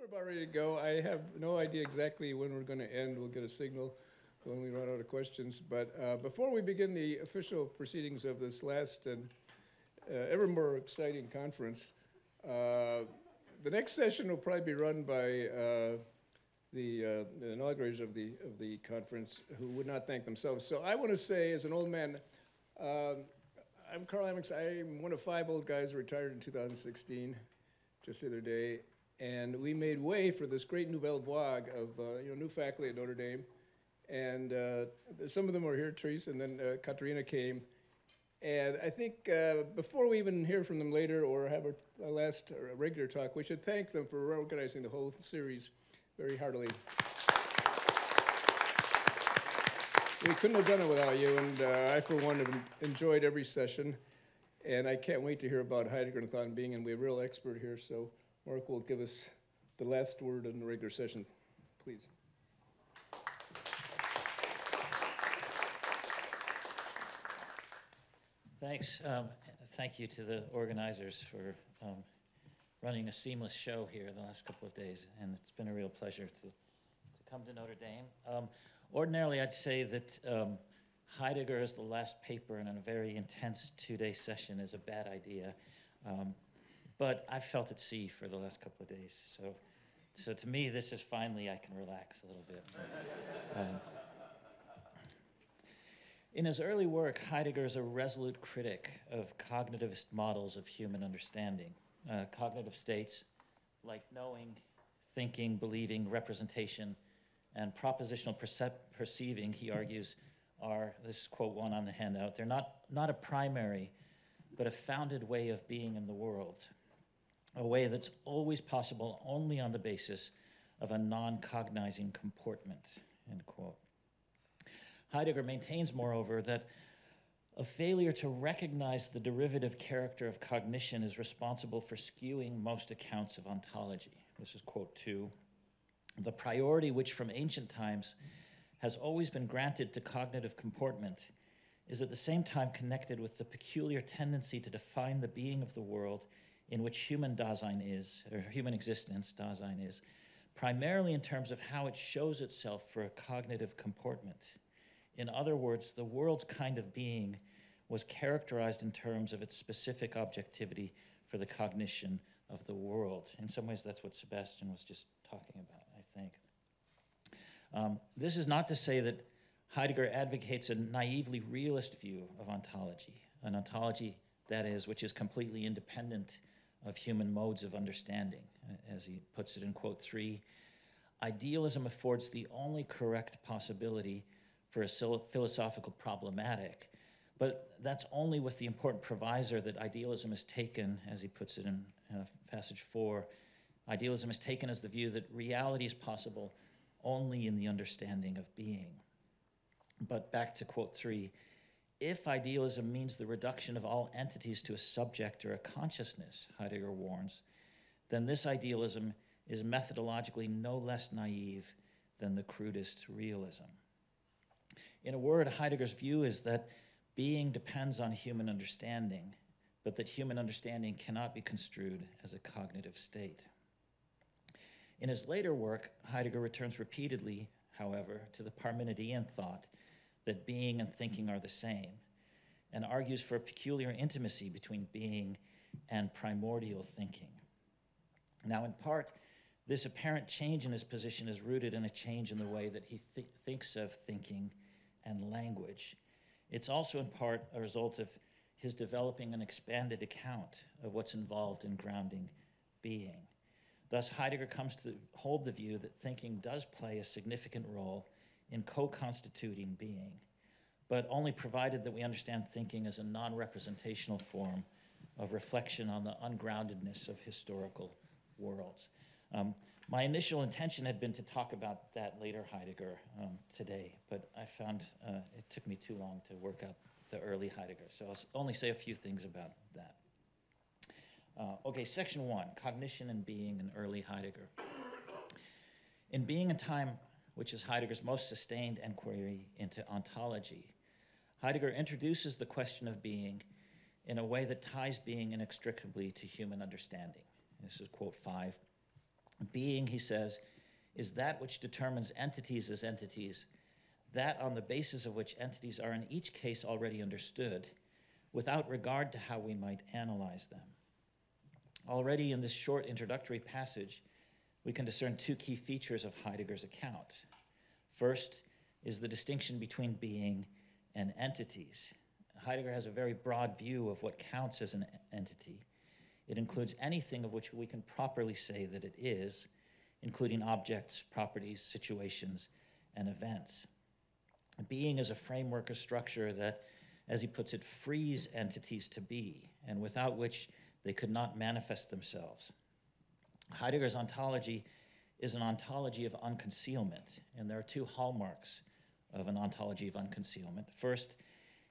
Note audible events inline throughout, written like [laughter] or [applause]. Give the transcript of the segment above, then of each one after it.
we're about ready to go. I have no idea exactly when we're going to end. We'll get a signal when we run out of questions. But uh, before we begin the official proceedings of this last and uh, ever more exciting conference, uh, the next session will probably be run by uh, the, uh, the inaugurators of the, of the conference who would not thank themselves. So I want to say, as an old man, um, I'm Karl Ameriks. I'm one of five old guys retired in 2016, just the other day. And we made way for this great nouvelle vague of uh, you know, new faculty at Notre Dame. And uh, some of them are here, Therese, and then uh, came. And I think uh, before we even hear from them later or have our, our last uh, regular talk, we should thank them for organizing the whole series very heartily. We couldn't have done it without you, and uh, I, for one, have enjoyed every session. And I can't wait to hear about Heidegger and being, and we have a real expert here, so Mark will give us the last word in the regular session, please. Thanks. Um, thank you to the organizers for um, running a seamless show here the last couple of days, and it's been a real pleasure to, to come to Notre Dame. Um, ordinarily, I'd say that um, Heidegger as the last paper in a very intense two-day session is a bad idea, um, but I've felt at sea for the last couple of days, so so to me, this is finally I can relax a little bit. Um, in his early work, Heidegger is a resolute critic of cognitivist models of human understanding. Uh, cognitive states like knowing, thinking, believing, representation, and propositional perceiving, he argues, are, this is quote one on the handout, they're not, not a primary, but a founded way of being in the world, a way that's always possible only on the basis of a non-cognizing comportment, end quote. Heidegger maintains, moreover, that a failure to recognize the derivative character of cognition is responsible for skewing most accounts of ontology. This is quote two. The priority which from ancient times has always been granted to cognitive comportment is at the same time connected with the peculiar tendency to define the being of the world in which human Dasein is, or human existence, Dasein is, primarily in terms of how it shows itself for a cognitive comportment. In other words, the world's kind of being was characterized in terms of its specific objectivity for the cognition of the world. In some ways, that's what Sebastian was just talking about, I think. Um, this is not to say that Heidegger advocates a naively realist view of ontology, an ontology, that is, which is completely independent of human modes of understanding. As he puts it in quote three, idealism affords the only correct possibility for a philosophical problematic. But that's only with the important provisor that idealism is taken, as he puts it in uh, passage four, idealism is taken as the view that reality is possible only in the understanding of being. But back to quote three, if idealism means the reduction of all entities to a subject or a consciousness, Heidegger warns, then this idealism is methodologically no less naive than the crudest realism. In a word, Heidegger's view is that being depends on human understanding, but that human understanding cannot be construed as a cognitive state. In his later work, Heidegger returns repeatedly, however, to the Parmenidean thought that being and thinking are the same, and argues for a peculiar intimacy between being and primordial thinking. Now, in part, this apparent change in his position is rooted in a change in the way that he th thinks of thinking and language. It's also in part a result of his developing an expanded account of what's involved in grounding being. Thus, Heidegger comes to hold the view that thinking does play a significant role in co-constituting being, but only provided that we understand thinking as a non-representational form of reflection on the ungroundedness of historical worlds. Um, my initial intention had been to talk about that later Heidegger um, today, but I found uh, it took me too long to work out the early Heidegger, so I'll only say a few things about that. Uh, okay, section one, cognition and being in early Heidegger. In Being and Time, which is Heidegger's most sustained inquiry into ontology, Heidegger introduces the question of being in a way that ties being inextricably to human understanding. This is quote five. Being, he says, is that which determines entities as entities, that on the basis of which entities are in each case already understood, without regard to how we might analyze them. Already in this short introductory passage, we can discern two key features of Heidegger's account. First is the distinction between being and entities. Heidegger has a very broad view of what counts as an entity. It includes anything of which we can properly say that it is, including objects, properties, situations, and events. Being is a framework, a structure that, as he puts it, frees entities to be, and without which they could not manifest themselves. Heidegger's ontology is an ontology of unconcealment, and there are two hallmarks of an ontology of unconcealment. First,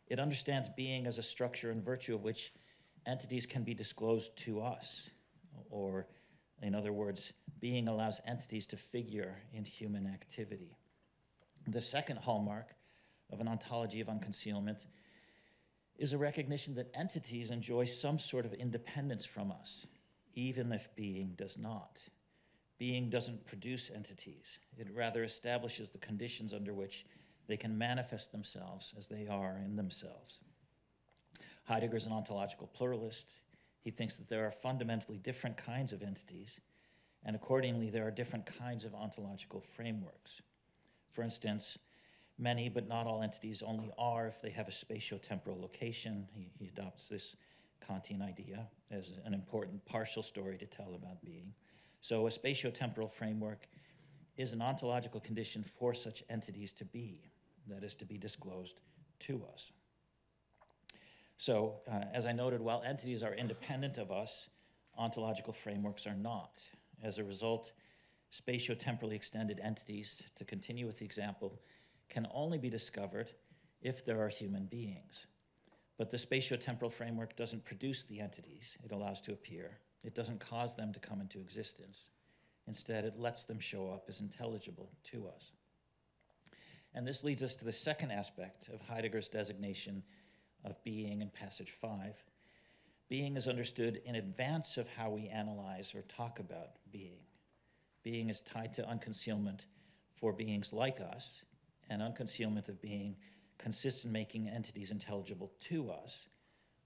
it understands being as a structure in virtue of which entities can be disclosed to us, or in other words, being allows entities to figure in human activity. The second hallmark of an ontology of unconcealment is a recognition that entities enjoy some sort of independence from us, even if being does not. Being doesn't produce entities, it rather establishes the conditions under which they can manifest themselves as they are in themselves. Heidegger's an ontological pluralist. He thinks that there are fundamentally different kinds of entities, and accordingly, there are different kinds of ontological frameworks. For instance, many but not all entities only are if they have a spatio-temporal location. He, he adopts this Kantian idea as an important partial story to tell about being. So a spatio-temporal framework is an ontological condition for such entities to be, that is to be disclosed to us. So, uh, as I noted, while entities are independent of us, ontological frameworks are not. As a result, spatio-temporally extended entities, to continue with the example, can only be discovered if there are human beings. But the spatio-temporal framework doesn't produce the entities it allows to appear. It doesn't cause them to come into existence. Instead, it lets them show up as intelligible to us. And this leads us to the second aspect of Heidegger's designation of being in passage five. Being is understood in advance of how we analyze or talk about being. Being is tied to unconcealment for beings like us, and unconcealment of being consists in making entities intelligible to us.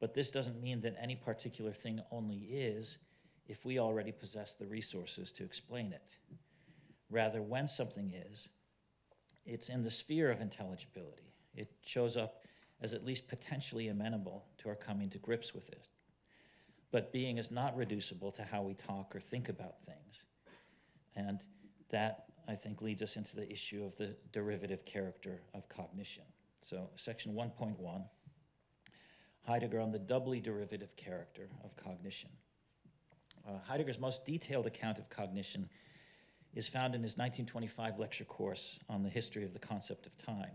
But this doesn't mean that any particular thing only is if we already possess the resources to explain it. Rather, when something is, it's in the sphere of intelligibility. It shows up as at least potentially amenable to our coming to grips with it. But being is not reducible to how we talk or think about things. And that, I think, leads us into the issue of the derivative character of cognition. So, section 1.1 Heidegger on the doubly derivative character of cognition. Uh, Heidegger's most detailed account of cognition is found in his 1925 lecture course on the history of the concept of time.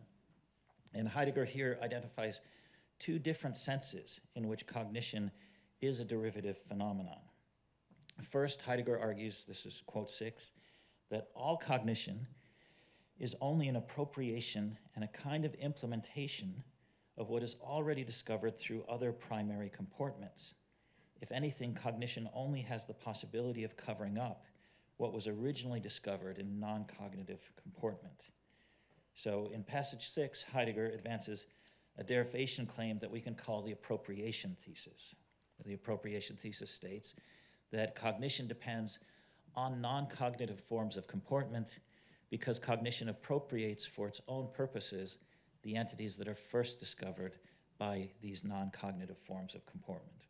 And Heidegger here identifies two different senses in which cognition is a derivative phenomenon. First, Heidegger argues, this is quote six, that all cognition is only an appropriation and a kind of implementation of what is already discovered through other primary comportments. If anything, cognition only has the possibility of covering up what was originally discovered in non cognitive comportment. So in passage six, Heidegger advances a derivation claim that we can call the appropriation thesis. The appropriation thesis states that cognition depends on non cognitive forms of comportment because cognition appropriates for its own purposes the entities that are first discovered by these non cognitive forms of comportment.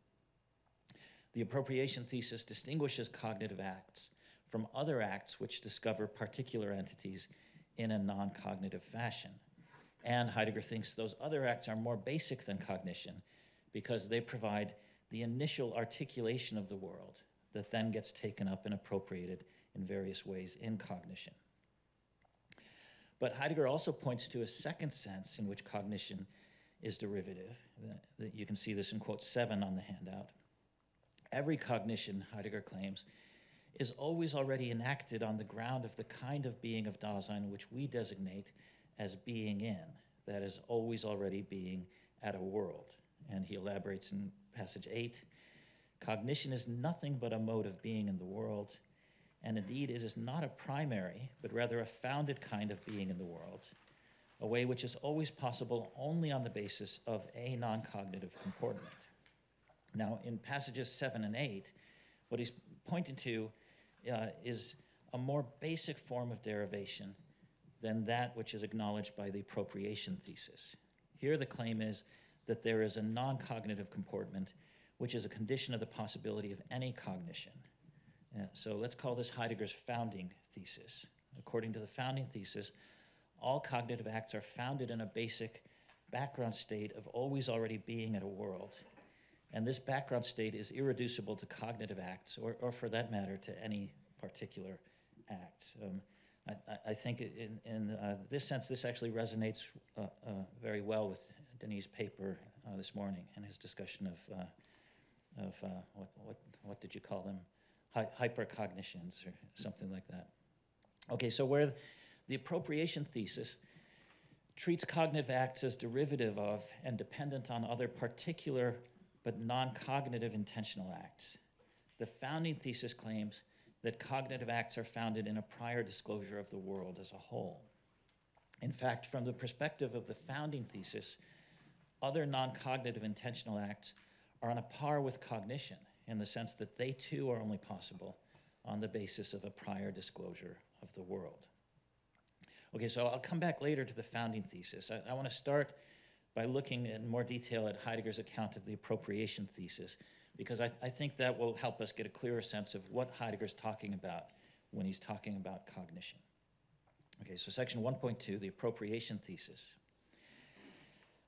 The appropriation thesis distinguishes cognitive acts from other acts which discover particular entities in a non cognitive fashion. And Heidegger thinks those other acts are more basic than cognition because they provide the initial articulation of the world that then gets taken up and appropriated in various ways in cognition. But Heidegger also points to a second sense in which cognition is derivative. That you can see this in quote seven on the handout. Every cognition, Heidegger claims, is always already enacted on the ground of the kind of being of Dasein which we designate as being in, that is, always already being at a world. And he elaborates in passage eight cognition is nothing but a mode of being in the world. And indeed is not a primary, but rather a founded kind of being in the world, a way which is always possible only on the basis of a non cognitive comportment. Now, in passages seven and eight, what he's pointing to uh, is a more basic form of derivation than that which is acknowledged by the appropriation thesis. Here, the claim is that there is a non cognitive comportment, which is a condition of the possibility of any cognition. Uh, so let's call this Heidegger's founding thesis. According to the founding thesis, all cognitive acts are founded in a basic background state of always already being in a world. And this background state is irreducible to cognitive acts, or, or for that matter, to any particular act. Um, I, I, think in, in uh, this sense, this actually resonates uh, uh, very well with Denis' paper uh, this morning and his discussion of, uh, of uh, what, what, what did you call them? Hy- hypercognitions or something like that. Okay, so where the appropriation thesis treats cognitive acts as derivative of and dependent on other particular but non cognitive intentional acts. The founding thesis claims that cognitive acts are founded in a prior disclosure of the world as a whole. In fact, from the perspective of the founding thesis, other non cognitive intentional acts are on a par with cognition in the sense that they too are only possible on the basis of a prior disclosure of the world. Okay, so I'll come back later to the founding thesis. I, I want to start by looking in more detail at Heidegger's account of the appropriation thesis, because I, I think that will help us get a clearer sense of what Heidegger's talking about when he's talking about cognition. Okay, so section 1.2, the appropriation thesis.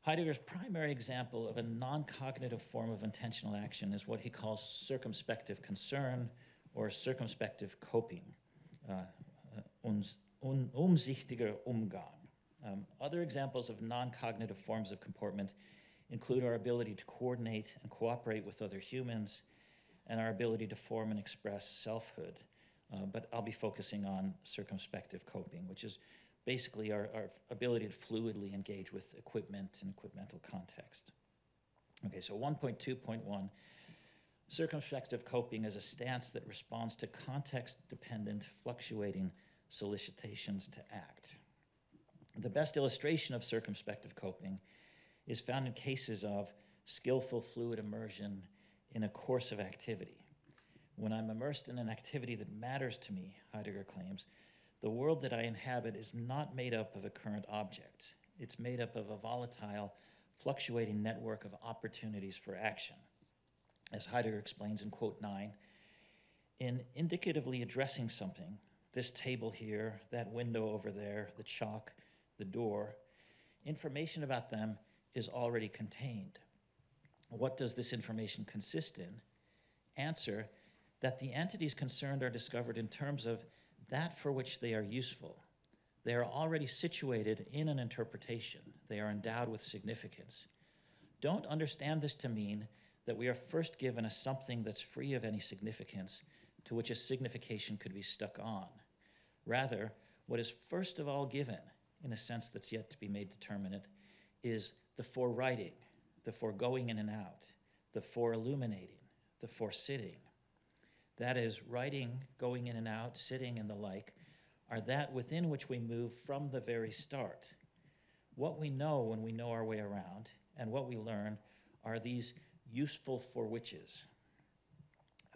Heidegger's primary example of a non cognitive form of intentional action is what he calls circumspective concern or circumspective coping, uh, uh umsichtiger Umgang. Um, other examples of non cognitive forms of comportment include our ability to coordinate and cooperate with other humans and our ability to form and express selfhood. Uh, but I'll be focusing on circumspective coping, which is basically our, our ability to fluidly engage with equipment and equipmental context. Okay, so 1.2.1 circumspective coping is a stance that responds to context dependent, fluctuating solicitations to act. The best illustration of circumspective coping is found in cases of skillful fluid immersion in a course of activity. When I'm immersed in an activity that matters to me, Heidegger claims, the world that I inhabit is not made up of occurrent object. It's made up of a volatile, fluctuating network of opportunities for action. As Heidegger explains in quote 9, in indicatively addressing something, this table here, that window over there, the chalk, the door, information about them is already contained. What does this information consist in? Answer that the entities concerned are discovered in terms of that for which they are useful. They are already situated in an interpretation, they are endowed with significance. Don't understand this to mean that we are first given a something that's free of any significance to which a signification could be stuck on. Rather, what is first of all given, in a sense that's yet to be made determinate, is the forewriting, the foregoing in and out, the fore illuminating, the fore sitting, that is, writing, going in and out, sitting, and the like, are that within which we move from the very start. What we know when we know our way around, and what we learn, are these useful for whiches.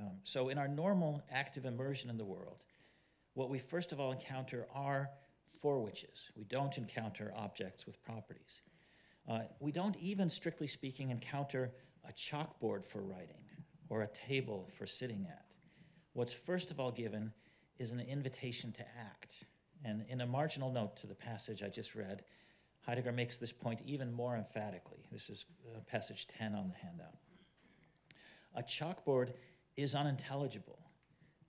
Um, so, in our normal active immersion in the world, what we first of all encounter are for whiches. We don't encounter objects with properties. Uh, we don't even, strictly speaking, encounter a chalkboard for writing or a table for sitting at. What's first of all given is an invitation to act. And in a marginal note to the passage I just read, Heidegger makes this point even more emphatically. This is uh, passage 10 on the handout. A chalkboard is unintelligible.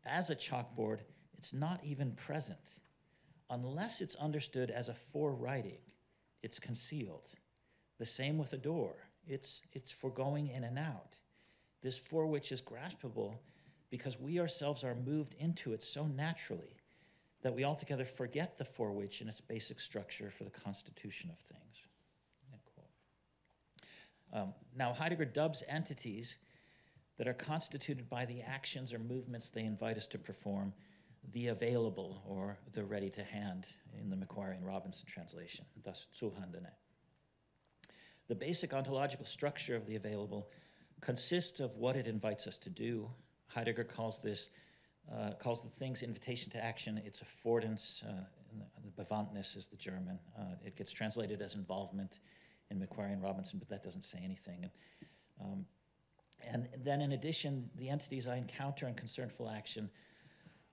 As a chalkboard, it's not even present. Unless it's understood as a forewriting, it's concealed. The same with a door. It's, it's for going in and out. This for which is graspable because we ourselves are moved into it so naturally that we altogether forget the for which in its basic structure for the constitution of things. Um, now, Heidegger dubs entities that are constituted by the actions or movements they invite us to perform the available or the ready to hand in the Macquarrie and Robinson translation, das Zuhandene. The basic ontological structure of the available consists of what it invites us to do. Heidegger calls this, uh, calls the thing's invitation to action its affordance. Uh, the Bewandtnis is the German. Uh, it gets translated as involvement in Macquarrie and Robinson, but that doesn't say anything. And, um, and then in addition, the entities I encounter in concernful action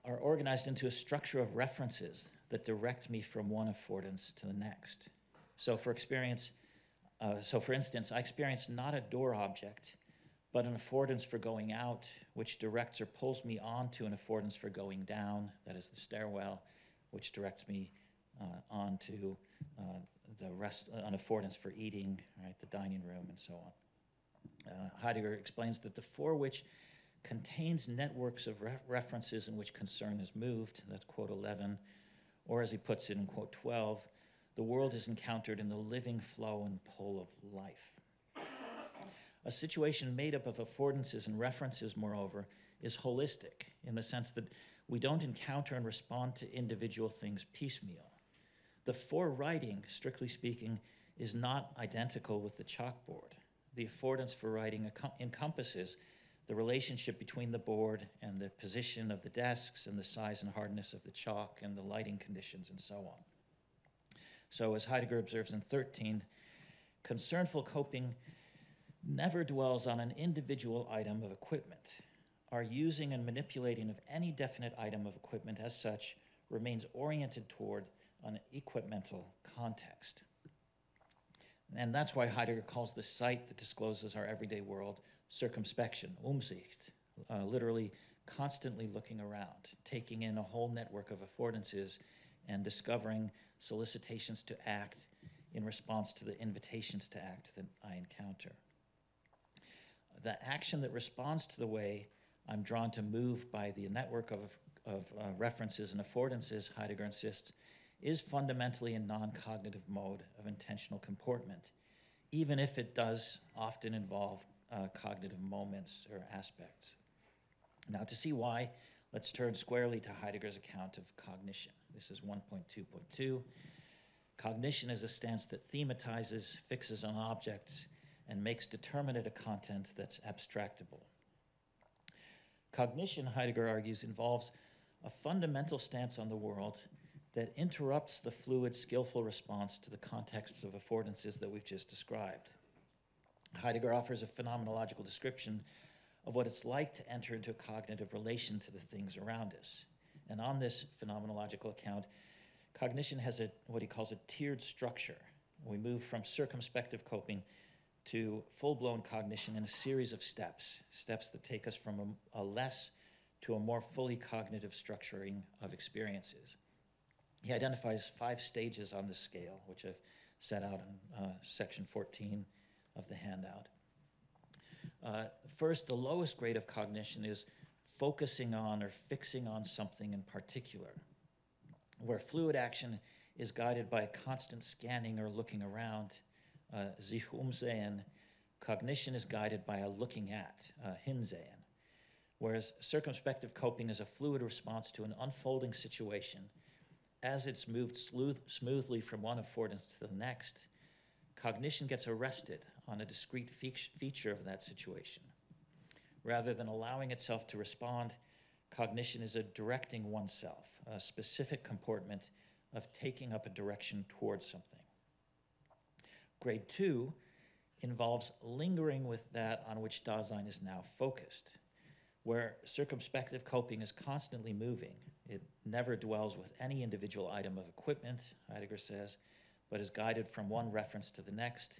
are organized into a structure of references that direct me from one affordance to the next. So for experience, uh, so for instance, I experience not a door object, but an affordance for going out, which directs or pulls me onto an affordance for going down, that is the stairwell, which directs me uh, onto uh, the rest, uh, an affordance for eating, right, the dining room, and so on. Uh, Heidegger explains that the for which contains networks of re references in which concern is moved, that's quote 11, or as he puts it in quote 12, the world is encountered in the living flow and pull of life. A situation made up of affordances and references, moreover, is holistic in the sense that we don't encounter and respond to individual things piecemeal. The for writing, strictly speaking, is not identical with the chalkboard. The affordance for writing encompasses the relationship between the board and the position of the desks and the size and hardness of the chalk and the lighting conditions and so on. So as Heidegger observes in 13, concernful coping never dwells on an individual item of equipment. Our using and manipulating of any definite item of equipment as such remains oriented toward an equipmental context. And that's why Heidegger calls the sight that discloses our everyday world circumspection, Umsicht, uh, literally constantly looking around, taking in a whole network of affordances and discovering solicitations to act in response to the invitations to act that I encounter. The action that responds to the way I'm drawn to move by the network of, of uh, references and affordances, Heidegger insists, is fundamentally a non-cognitive mode of intentional comportment, even if it does often involve uh, cognitive moments or aspects. Now, to see why, let's turn squarely to Heidegger's account of cognition. This is 1.2.2. Cognition is a stance that thematizes, fixes on objects, and makes determinate a content that's abstractable. Cognition, Heidegger argues, involves a fundamental stance on the world that interrupts the fluid, skillful response to the contexts of affordances that we've just described. Heidegger offers a phenomenological description of what it's like to enter into a cognitive relation to the things around us. And on this phenomenological account, cognition has a, what he calls a tiered structure. We move from circumspective coping to full-blown cognition in a series of steps, steps that take us from a, a less to a more fully cognitive structuring of experiences. He identifies five stages on this scale, which I've set out in uh, section 14 of the handout. Uh, first, the lowest grade of cognition is focusing on or fixing on something in particular, where fluid action is guided by a constant scanning or looking around, uh, sich umsehen, cognition is guided by a looking at, uh, hinsehen, whereas circumspective coping is a fluid response to an unfolding situation as it's moved smoothly from one affordance to the next, cognition gets arrested on a discrete fe feature of that situation. Rather than allowing itself to respond, cognition is a directing oneself, a specific comportment of taking up a direction towards something. Grade two involves lingering with that on which Dasein is now focused, where circumspective coping is constantly moving, it never dwells with any individual item of equipment, Heidegger says, but is guided from one reference to the next.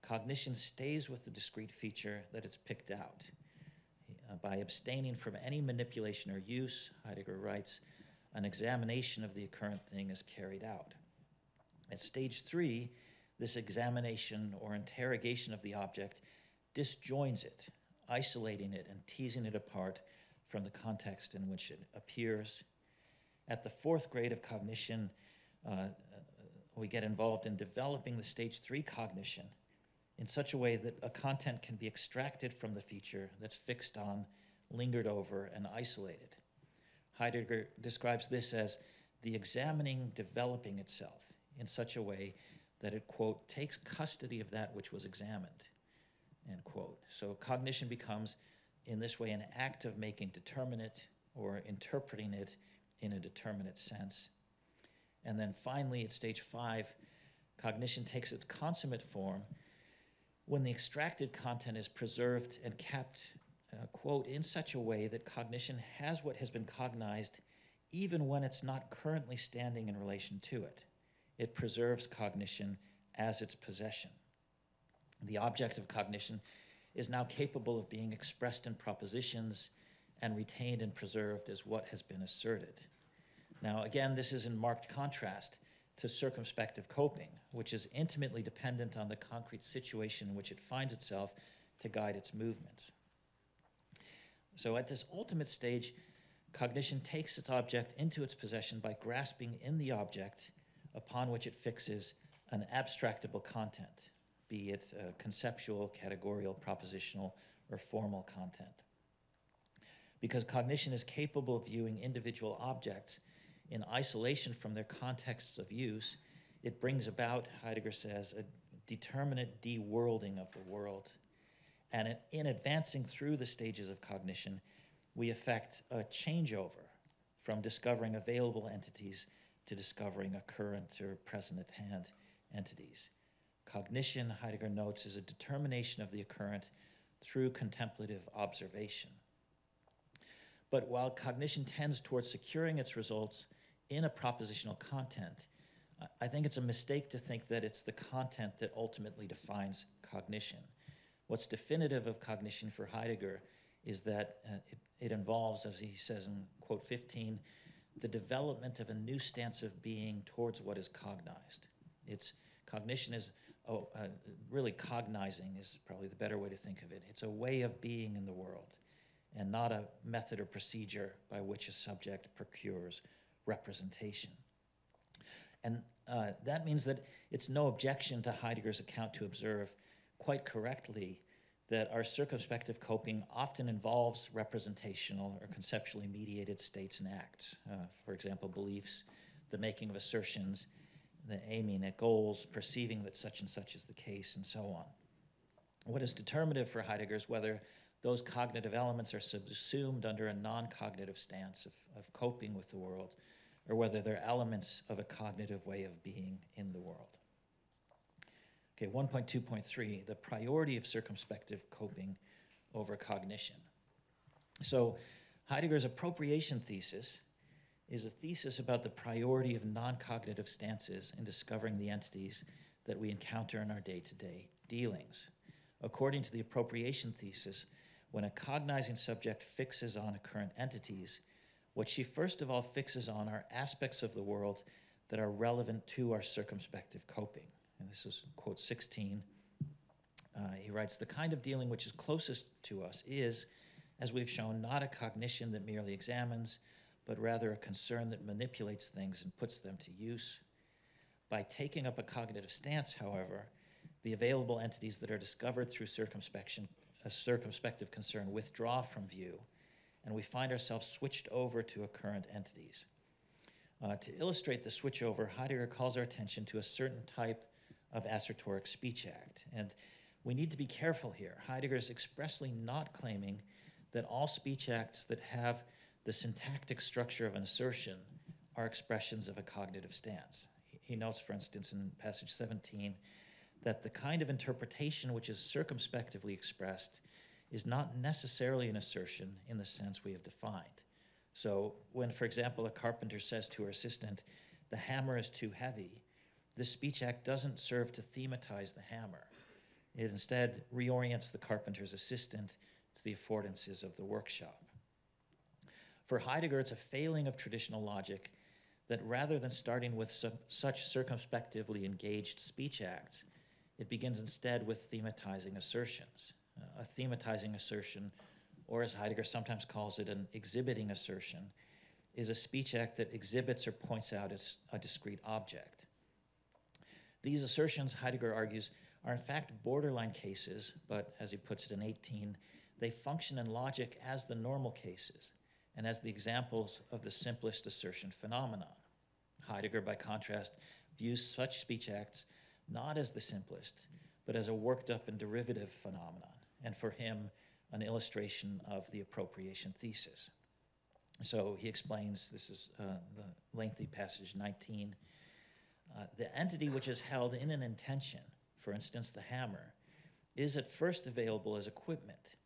Cognition stays with the discrete feature that it's picked out. Uh, by abstaining from any manipulation or use, Heidegger writes, an examination of the occurrent thing is carried out. At stage three, this examination or interrogation of the object disjoins it, isolating it and teasing it apart from the context in which it appears at the fourth grade of cognition, uh, we get involved in developing the stage three cognition in such a way that a content can be extracted from the feature that's fixed on, lingered over, and isolated. Heidegger describes this as the examining developing itself in such a way that it, quote, takes custody of that which was examined, end quote. So cognition becomes, in this way, an act of making determinate or interpreting it in a determinate sense. And then finally, at stage five, cognition takes its consummate form when the extracted content is preserved and kept, uh, quote, in such a way that cognition has what has been cognized even when it's not currently standing in relation to it. It preserves cognition as its possession. The object of cognition is now capable of being expressed in propositions and retained and preserved as what has been asserted. Now, again, this is in marked contrast to circumspective coping, which is intimately dependent on the concrete situation in which it finds itself to guide its movements. So, at this ultimate stage, cognition takes its object into its possession by grasping in the object upon which it fixes an abstractable content, be it uh, conceptual, categorical, propositional, or formal content. Because cognition is capable of viewing individual objects in isolation from their contexts of use, it brings about, Heidegger says, a determinate de-worlding of the world. And in advancing through the stages of cognition, we effect a changeover from discovering available entities to discovering occurrent or present at hand entities. Cognition, Heidegger notes, is a determination of the occurrent through contemplative observation. But while cognition tends towards securing its results in a propositional content, I think it's a mistake to think that it's the content that ultimately defines cognition. What's definitive of cognition for Heidegger is that uh, it, it involves, as he says in quote 15, the development of a new stance of being towards what is cognized. It's cognition is oh, uh, really cognizing is probably the better way to think of it. It's a way of being in the world, and not a method or procedure by which a subject procures representation. And uh, that means that it's no objection to Heidegger's account to observe quite correctly that our circumspective coping often involves representational or conceptually mediated states and acts. Uh, for example, beliefs, the making of assertions, the aiming at goals, perceiving that such and such is the case, and so on. What is determinative for Heidegger is whether those cognitive elements are subsumed under a non cognitive stance of, of coping with the world, or whether they're elements of a cognitive way of being in the world. Okay, 1.2.3, the priority of circumspective coping over cognition. So Heidegger's appropriation thesis is a thesis about the priority of non-cognitive stances in discovering the entities that we encounter in our day-to-day dealings. According to the appropriation thesis, when a cognizing subject fixes on current entities, what she first of all fixes on are aspects of the world that are relevant to our circumspective coping and this is quote 16. Uh, he writes, The kind of dealing which is closest to us is, as we've shown, not a cognition that merely examines, but rather a concern that manipulates things and puts them to use. By taking up a cognitive stance, however, the available entities that are discovered through circumspection, a circumspective concern withdraw from view, and we find ourselves switched over to occurrent entities. Uh, to illustrate the switchover, Heidegger calls our attention to a certain type of assertoric speech act. And we need to be careful here. Heidegger is expressly not claiming that all speech acts that have the syntactic structure of an assertion are expressions of a cognitive stance. He notes, for instance, in passage 17, that the kind of interpretation which is circumspectively expressed is not necessarily an assertion in the sense we have defined. So, when, for example, a carpenter says to her assistant, the hammer is too heavy, this speech act doesn't serve to thematize the hammer. It instead reorients the carpenter's assistant to the affordances of the workshop. For Heidegger, it's a failing of traditional logic that rather than starting with such circumspectively engaged speech acts, it begins instead with thematizing assertions. Uh, a thematizing assertion, or as Heidegger sometimes calls it, an exhibiting assertion, is a speech act that exhibits or points out a discrete object. These assertions, Heidegger argues, are in fact borderline cases, but as he puts it in 18, they function in logic as the normal cases, and as the examples of the simplest assertion phenomenon. Heidegger, by contrast, views such speech acts not as the simplest, but as a worked up and derivative phenomenon, and for him, an illustration of the appropriation thesis. So he explains this is uh, the lengthy passage 19. Uh, the entity which is held in an intention, for instance, the hammer, is at first available as equipment.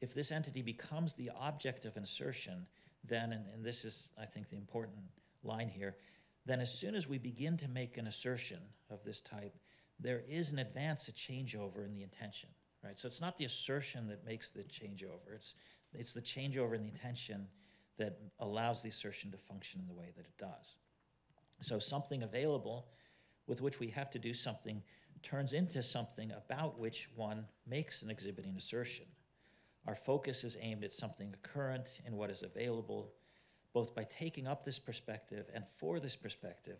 If this entity becomes the object of an assertion, then, and, and this is, I think, the important line here, then as soon as we begin to make an assertion of this type, there is an advance, a changeover in the intention, right? So it's not the assertion that makes the changeover. It's, it's the changeover in the intention that allows the assertion to function in the way that it does. So something available with which we have to do something turns into something about which one makes an exhibiting assertion. Our focus is aimed at something current in what is available, both by taking up this perspective and for this perspective,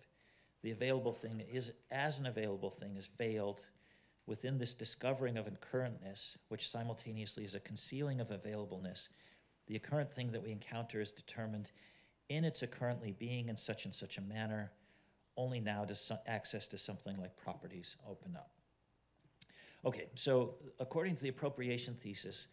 the available thing is, as an available thing, is veiled within this discovering of occurrentness, which simultaneously is a concealing of availableness. The occurrent thing that we encounter is determined in its currently being in such and such a manner. Only now does access to something like properties open up. Okay, so according to the appropriation thesis,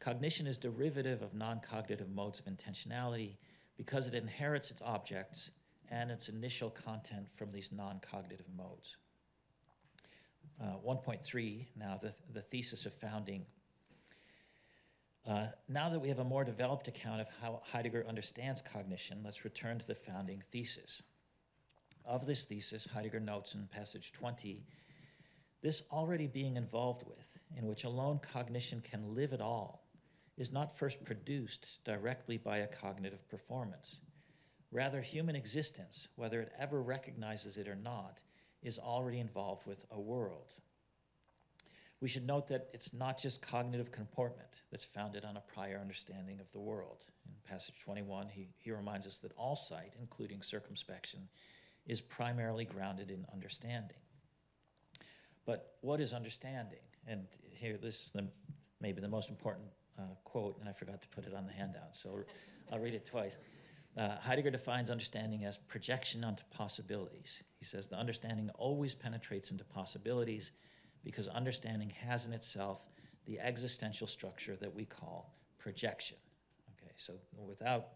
cognition is derivative of non cognitive modes of intentionality because it inherits its objects and its initial content from these non cognitive modes. Uh, 1.3, now the, the thesis of founding. Uh, now that we have a more developed account of how Heidegger understands cognition, let's return to the founding thesis. Of this thesis, Heidegger notes in passage 20 this already being involved with, in which alone cognition can live at all, is not first produced directly by a cognitive performance. Rather, human existence, whether it ever recognizes it or not, is already involved with a world. We should note that it's not just cognitive comportment that's founded on a prior understanding of the world. In passage 21, he, he reminds us that all sight, including circumspection, is primarily grounded in understanding. But what is understanding? And here, this is the, maybe the most important uh, quote, and I forgot to put it on the handout, so [laughs] I'll read it twice. Uh, Heidegger defines understanding as projection onto possibilities. He says the understanding always penetrates into possibilities because understanding has in itself the existential structure that we call projection. Okay, so without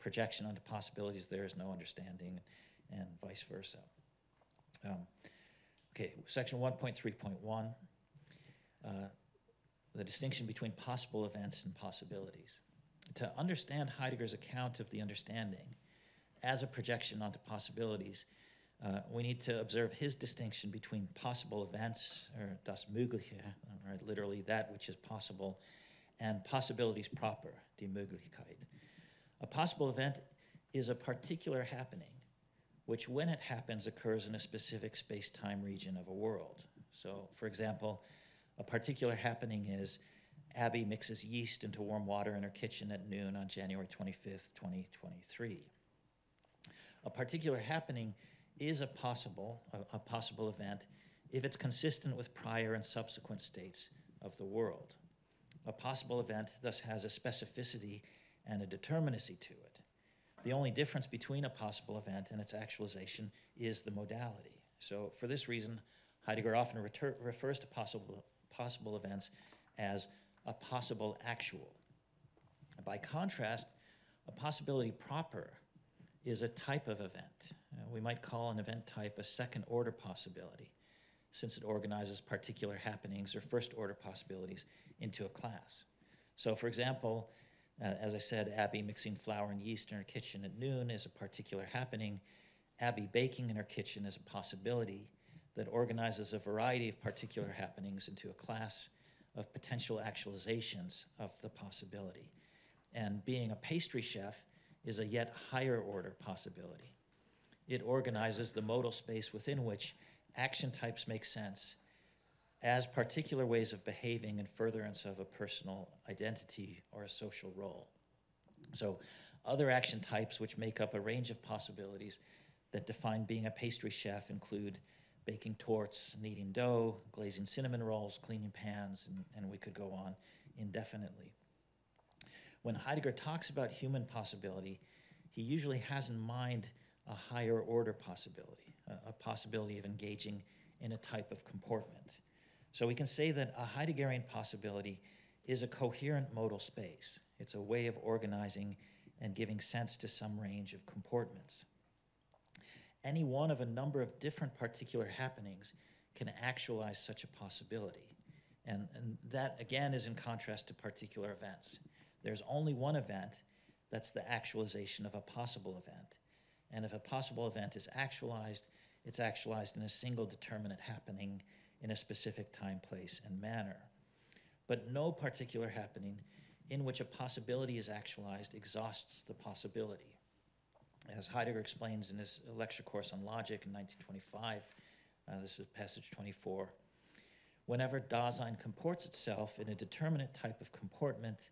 projection onto possibilities, there is no understanding, and vice versa. Um, okay, section 1.3.1. Uh, the distinction between possible events and possibilities. To understand Heidegger's account of the understanding as a projection onto possibilities, uh, we need to observe his distinction between possible events, or das Mögliche, right, literally that which is possible, and possibilities proper, die Möglichkeit. A possible event is a particular happening, which when it happens occurs in a specific space-time region of a world. So, for example, a particular happening is Abby mixes yeast into warm water in her kitchen at noon on January 25th, 2023. A particular happening is a possible, a, a possible event if it's consistent with prior and subsequent states of the world. A possible event thus has a specificity and a determinacy to it. The only difference between a possible event and its actualization is the modality. So, for this reason, Heidegger often refers to possible, possible events as a possible actual. By contrast, a possibility proper is a type of event. Uh, we might call an event type a second order possibility, since it organizes particular happenings or first order possibilities into a class. So, for example, uh, as I said, Abby mixing flour and yeast in her kitchen at noon is a particular happening. Abby baking in her kitchen is a possibility that organizes a variety of particular happenings into a class of potential actualizations of the possibility. And being a pastry chef is a yet higher order possibility. It organizes the modal space within which action types make sense as particular ways of behaving in furtherance of a personal identity or a social role. So, other action types which make up a range of possibilities that define being a pastry chef include baking tortes, kneading dough, glazing cinnamon rolls, cleaning pans, and, and we could go on indefinitely. When Heidegger talks about human possibility, he usually has in mind a higher order possibility, a, a possibility of engaging in a type of comportment. So we can say that a Heideggerian possibility is a coherent modal space. It's a way of organizing and giving sense to some range of comportments. Any one of a number of different particular happenings can actualize such a possibility. And, and that, again, is in contrast to particular events. There's only one event that's the actualization of a possible event. And if a possible event is actualized, it's actualized in a single determinate happening in a specific time, place, and manner. But no particular happening in which a possibility is actualized exhausts the possibility. As Heidegger explains in his lecture course on logic in 1925, uh, this is passage 24. Whenever Dasein comports itself in a determinate type of comportment,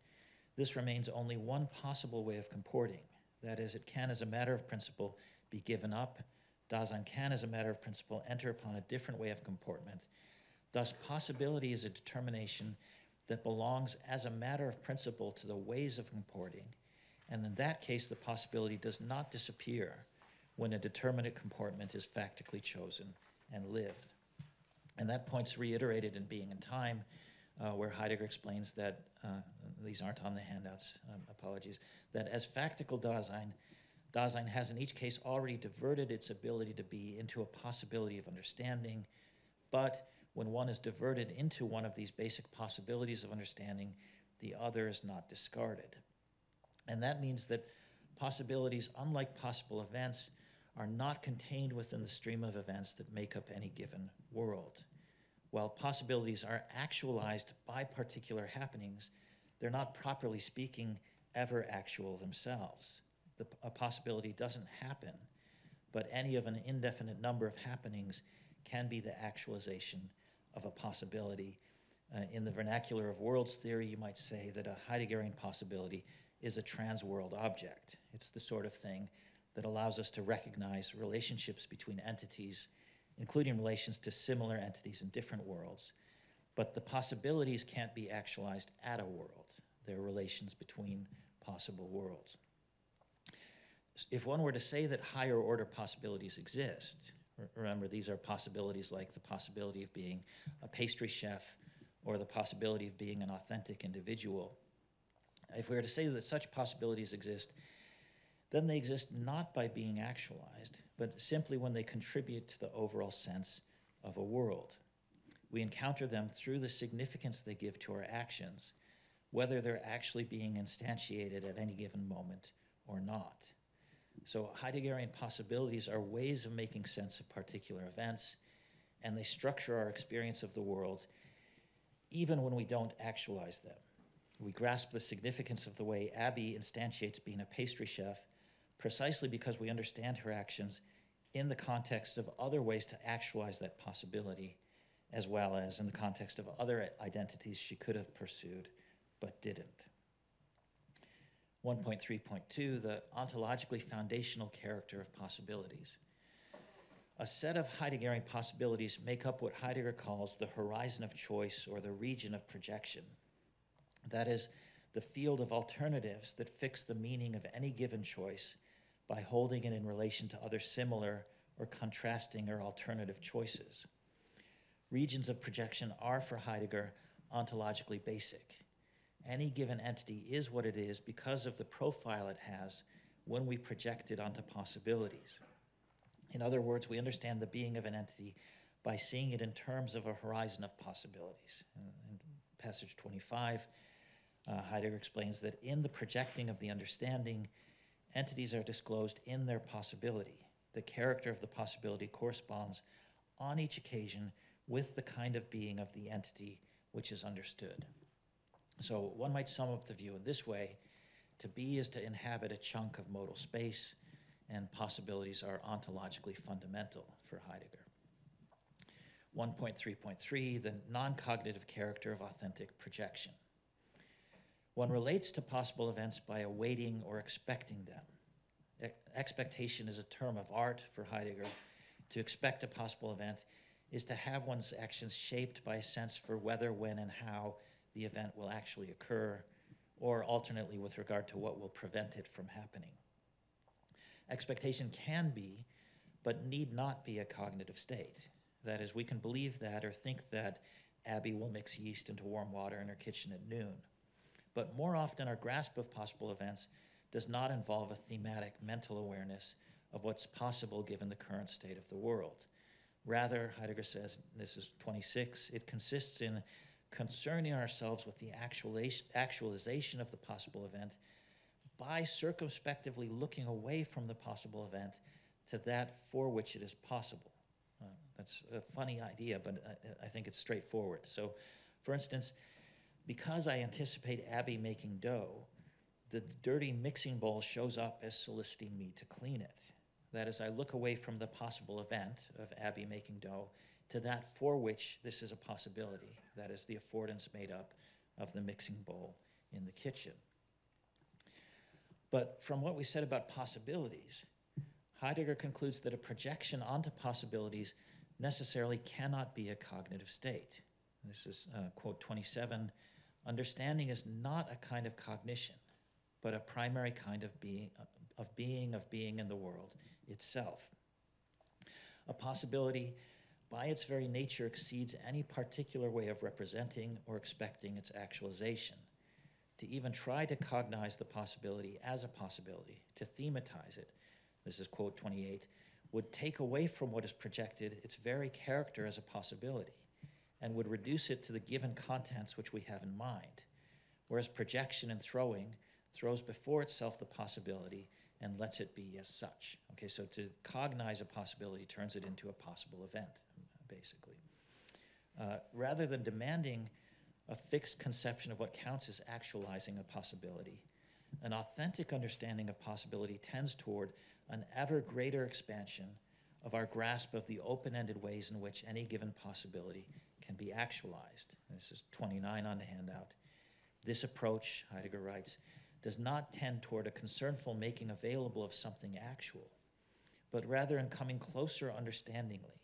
this remains only one possible way of comporting. That is, it can, as a matter of principle, be given up. Dasein can, as a matter of principle, enter upon a different way of comportment. Thus, possibility is a determination that belongs as a matter of principle to the ways of comporting, and in that case, the possibility does not disappear when a determinate comportment is factically chosen and lived. And that point's reiterated in Being and Time, uh, where Heidegger explains that, uh, these aren't on the handouts, um, apologies, that as factical Dasein, Dasein has in each case already diverted its ability to be into a possibility of understanding, but when one is diverted into one of these basic possibilities of understanding, the other is not discarded. And that means that possibilities, unlike possible events, are not contained within the stream of events that make up any given world. While possibilities are actualized by particular happenings, they're not properly speaking ever actual themselves. The, a possibility doesn't happen, but any of an indefinite number of happenings can be the actualization of a possibility. Uh, in the vernacular of worlds theory, you might say that a Heideggerian possibility is a trans-world object. It's the sort of thing that allows us to recognize relationships between entities, including relations to similar entities in different worlds. But the possibilities can't be actualized at a world. They're relations between possible worlds. If one were to say that higher order possibilities exist, remember these are possibilities like the possibility of being a pastry chef or the possibility of being an authentic individual. If we were to say that such possibilities exist, then they exist not by being actualized, but simply when they contribute to the overall sense of a world. We encounter them through the significance they give to our actions, whether they're actually being instantiated at any given moment or not. So Heideggerian possibilities are ways of making sense of particular events, and they structure our experience of the world even when we don't actualize them. We grasp the significance of the way Abby instantiates being a pastry chef precisely because we understand her actions in the context of other ways to actualize that possibility, as well as in the context of other identities she could have pursued but didn't. 1.3.2, the ontologically foundational character of possibilities. A set of Heideggerian possibilities make up what Heidegger calls the horizon of choice or the region of projection. That is, the field of alternatives that fix the meaning of any given choice by holding it in relation to other similar or contrasting or alternative choices. Regions of projection are, for Heidegger, ontologically basic. Any given entity is what it is because of the profile it has when we project it onto possibilities. In other words, we understand the being of an entity by seeing it in terms of a horizon of possibilities. In passage 25, uh, Heidegger explains that in the projecting of the understanding, entities are disclosed in their possibility. The character of the possibility corresponds on each occasion with the kind of being of the entity which is understood. So one might sum up the view in this way to be is to inhabit a chunk of modal space, and possibilities are ontologically fundamental for Heidegger. 1.3.3 The non cognitive character of authentic projection. One relates to possible events by awaiting or expecting them. E- expectation is a term of art for Heidegger. To expect a possible event is to have one's actions shaped by a sense for whether, when, and how the event will actually occur, or alternately with regard to what will prevent it from happening. Expectation can be, but need not be a cognitive state. That is, we can believe that or think that Abby will mix yeast into warm water in her kitchen at noon. But more often, our grasp of possible events does not involve a thematic mental awareness of what's possible given the current state of the world. Rather, Heidegger says, this is 26, it consists in concerning ourselves with the actualization, of the possible event by circumspectively looking away from the possible event to that for which it is possible. Uh, that's a funny idea, but I, I think it's straightforward. So, for instance, because I anticipate Abby making dough, the dirty mixing bowl shows up as soliciting me to clean it. That is, I look away from the possible event of Abby making dough to that for which this is a possibility. That is, the affordance made up of the mixing bowl in the kitchen. But from what we said about possibilities, Heidegger concludes that a projection onto possibilities necessarily cannot be a cognitive state. This is uh, quote 27 Understanding is not a kind of cognition, but a primary kind of being, of being, of being in the world itself. A possibility, by its very nature, exceeds any particular way of representing or expecting its actualization. To even try to cognize the possibility as a possibility, to thematize it, this is quote 28, would take away from what is projected its very character as a possibility and would reduce it to the given contents which we have in mind. Whereas projection and throwing throws before itself the possibility and lets it be as such. Okay, so to cognize a possibility turns it into a possible event, basically. Uh, rather than demanding a fixed conception of what counts as actualizing a possibility, an authentic understanding of possibility tends toward an ever greater expansion of our grasp of the open ended ways in which any given possibility can be actualized. This is 29 on the handout. This approach, Heidegger writes, does not tend toward a concernful making available of something actual, but rather in coming closer understandingly,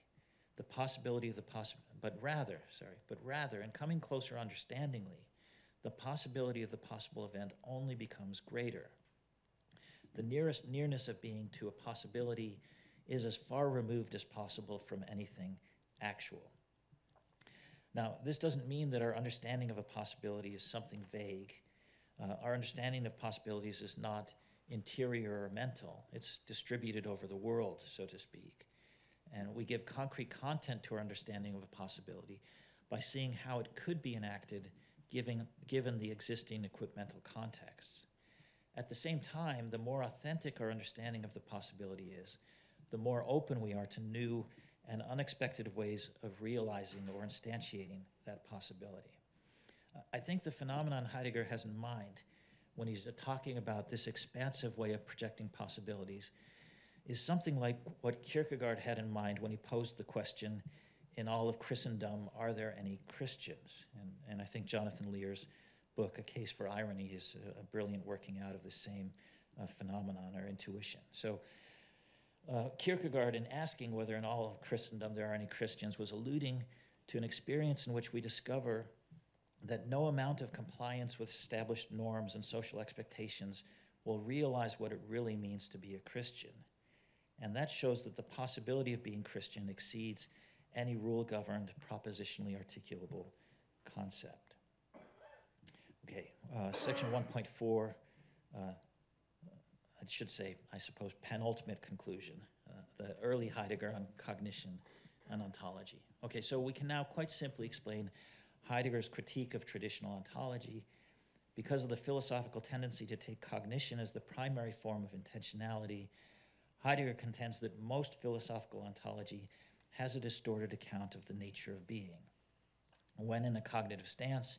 the possibility of the possible, but rather, sorry, but rather in coming closer understandingly, the possibility of the possible event only becomes greater. The nearest nearness of being to a possibility is as far removed as possible from anything actual. Now, this doesn't mean that our understanding of a possibility is something vague. Uh, our understanding of possibilities is not interior or mental, it's distributed over the world, so to speak. And we give concrete content to our understanding of a possibility by seeing how it could be enacted given, given the existing equipmental contexts. At the same time, the more authentic our understanding of the possibility is, the more open we are to new and unexpected ways of realizing or instantiating that possibility. Uh, I think the phenomenon Heidegger has in mind when he's talking about this expansive way of projecting possibilities is something like what Kierkegaard had in mind when he posed the question in all of Christendom, are there any Christians? And, and I think Jonathan Lear's book, A Case for Irony, is a, a brilliant working out of the same uh, phenomenon or intuition. So uh, Kierkegaard, in asking whether in all of Christendom there are any Christians, was alluding to an experience in which we discover that no amount of compliance with established norms and social expectations will realize what it really means to be a Christian. And that shows that the possibility of being Christian exceeds any rule governed, propositionally articulable concept. Okay, uh, section 1.4. Uh, should say, I suppose, penultimate conclusion, uh, the early Heidegger on cognition and ontology. Okay, so we can now quite simply explain Heidegger's critique of traditional ontology because of the philosophical tendency to take cognition as the primary form of intentionality. Heidegger contends that most philosophical ontology has a distorted account of the nature of being. When in a cognitive stance,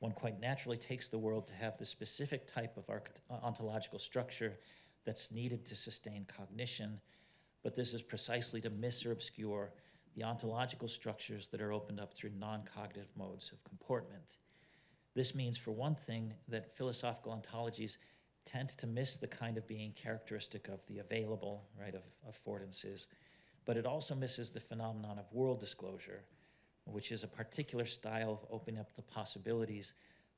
one quite naturally takes the world to have the specific type of ontological structure that's needed to sustain cognition, but this is precisely to miss or obscure the ontological structures that are opened up through non cognitive modes of comportment. This means, for one thing, that philosophical ontologies tend to miss the kind of being characteristic of the available, right, of affordances, but it also misses the phenomenon of world disclosure, which is a particular style of opening up the possibilities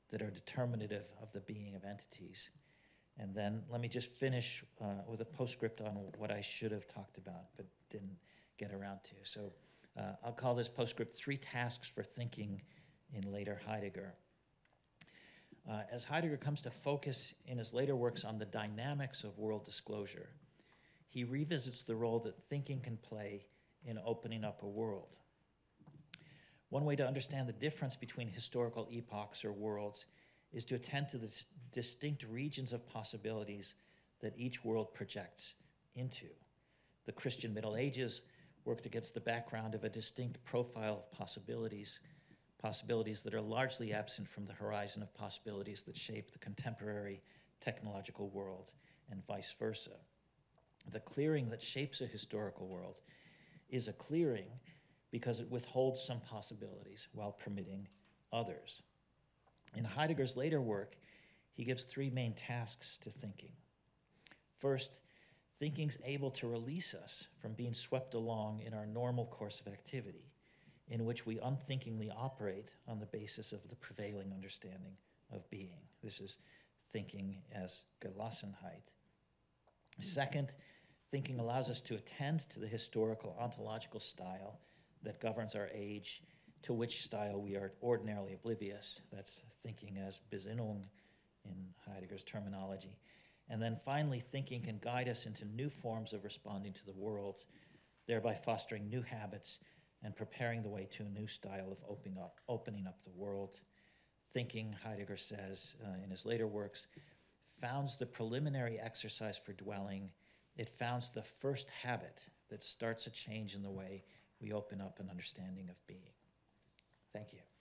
that are determinative of the being of entities. And then let me just finish uh, with a postscript on what I should have talked about but didn't get around to. So uh, I'll call this postscript Three Tasks for Thinking in Later Heidegger. Uh, as Heidegger comes to focus in his later works on the dynamics of world disclosure, he revisits the role that thinking can play in opening up a world. One way to understand the difference between historical epochs or worlds is to attend to the dis- distinct regions of possibilities that each world projects into. The Christian Middle Ages worked against the background of a distinct profile of possibilities, possibilities that are largely absent from the horizon of possibilities that shape the contemporary technological world, and vice versa. The clearing that shapes a historical world is a clearing because it withholds some possibilities while permitting others. In Heidegger's later work, he gives three main tasks to thinking. First, thinking's able to release us from being swept along in our normal course of activity, in which we unthinkingly operate on the basis of the prevailing understanding of being. This is thinking as Gelassenheit. Second, thinking allows us to attend to the historical ontological style that governs our age, to which style we are ordinarily oblivious. That's thinking as Besinnung in Heidegger's terminology. And then finally, thinking can guide us into new forms of responding to the world, thereby fostering new habits and preparing the way to a new style of opening up, opening up the world. Thinking, Heidegger says uh, in his later works, founds the preliminary exercise for dwelling. It founds the first habit that starts a change in the way we open up an understanding of being. Thank you.